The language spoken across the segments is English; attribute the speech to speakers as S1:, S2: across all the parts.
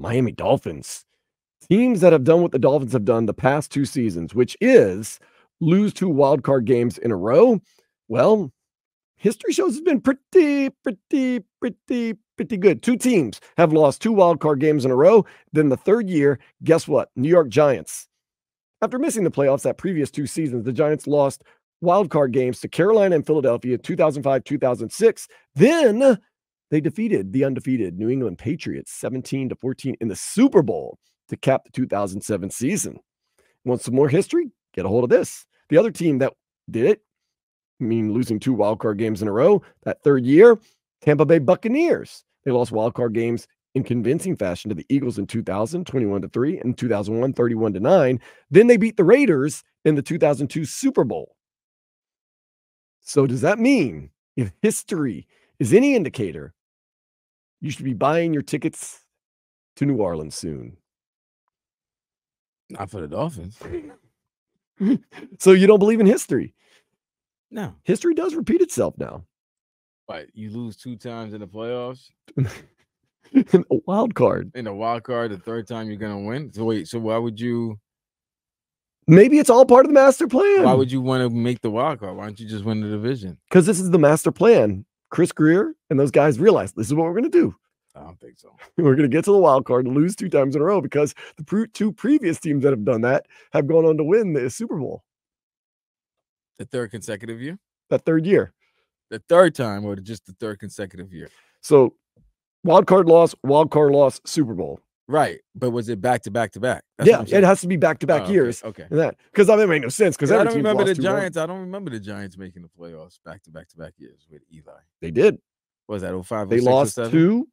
S1: Miami Dolphins. Teams that have done what the Dolphins have done the past two seasons, which is lose two wild card games in a row. Well, history shows it's been pretty, pretty, pretty, pretty good. Two teams have lost two wild card games in a row. Then the third year, guess what? New York Giants. After missing the playoffs that previous two seasons, the Giants lost wild card games to Carolina and Philadelphia 2005, 2006. Then they defeated the undefeated New England Patriots 17 to 14 in the Super Bowl to cap the 2007 season. Want some more history? Get a hold of this. The other team that did it, I mean, losing two wild card games in a row that third year, Tampa Bay Buccaneers. They lost wild card games in convincing fashion to the Eagles in 2000, 21 to 3, and 2001, 31 to 9. Then they beat the Raiders in the 2002 Super Bowl. So, does that mean if history is any indicator, you should be buying your tickets to New Orleans soon?
S2: Not for the Dolphins.
S1: so, you don't believe in history?
S2: No.
S1: History does repeat itself now.
S2: But you lose two times in the playoffs.
S1: a wild card.
S2: In a wild card, the third time you're gonna win. So wait, so why would you
S1: Maybe it's all part of the master plan.
S2: why would you want to make the wild card? Why don't you just win the division?
S1: Because this is the master plan. Chris Grier and those guys realize this is what we're going to do.
S2: I don't think so.
S1: We're going to get to the wild card and lose two times in a row because the pre- two previous teams that have done that have gone on to win the Super Bowl
S2: The third consecutive year?
S1: that third year.
S2: The third time or just the third consecutive year?
S1: So wild card loss, wild card loss, Super Bowl.
S2: Right. But was it back to back to back? That's
S1: yeah, it has to be back to back
S2: Oh, okay,
S1: years.
S2: Okay.
S1: That because I mean, it made no sense because
S2: I don't remember the
S1: lost two wild-
S2: Giants. I don't remember the Giants making the playoffs back to back to back years with Eli.
S1: They did.
S2: What was that 05?
S1: They
S2: 06, or
S1: lost two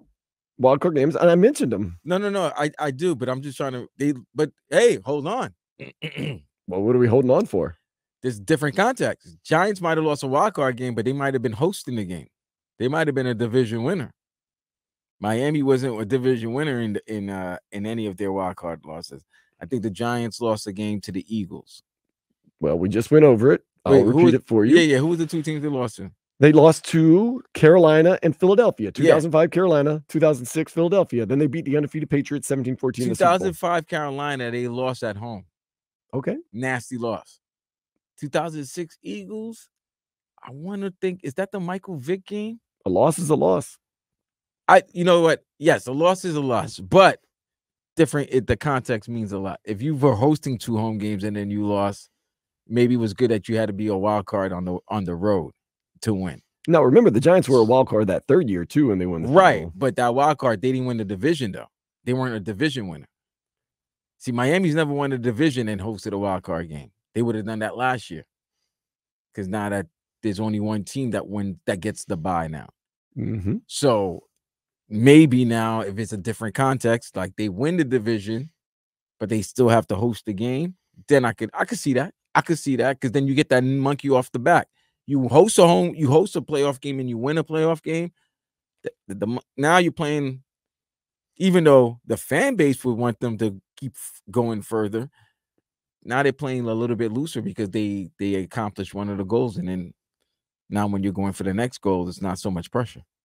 S1: wild card games, and I mentioned them.
S2: No, no, no. I, I do, but I'm just trying to they but hey, hold on.
S1: Well, what are we holding on for?
S2: There's different contexts. Giants might have lost a wild card game, but they might have been hosting the game. They might have been a division winner. Miami wasn't a division winner in in uh in any of their wild card losses. I think the Giants lost a game to the Eagles.
S1: Well, we just went over it. I'll
S2: Wait,
S1: repeat
S2: was-
S1: it for you.
S2: Yeah, yeah. Who was the two teams they lost to?
S1: They lost to Carolina and Philadelphia. 2005 Carolina, 2006 Philadelphia. Then they beat the undefeated Patriots 17-14 in the Super Bowl.
S2: 2005 Carolina, they lost at home.
S1: Okay.
S2: Nasty loss. 2006 Eagles. I want to think, is that the Michael Vick game?
S1: A loss is a loss.
S2: I, you know what? Yes, a loss is a loss, but different. It, the context means a lot. If you were hosting two home games and then you lost, maybe it was good that you had to be a wild card on the on the road to win.
S1: Now remember the Giants were a wild card that third year too, and they won the
S2: Right,
S1: Bowl.
S2: but that wild card, they didn't win the division though. They weren't a division winner. See, Miami's never won a division and hosted a wild card game. They would have done that last year. Because now that there's only one team that win that gets the bye now.
S1: Mhm.
S2: So maybe now, if it's a different context, like they win the division, but they still have to host the game, then I could I could see that. I could see that because then you get that monkey off the back. You host a home, you host a playoff game, and you win a playoff game. The, the- the now you're playing, even though the fan base would want them to keep going further. Now they're playing a little bit looser because they they accomplished one of the goals, and then now when you're going for the next goal, it's not so much pressure.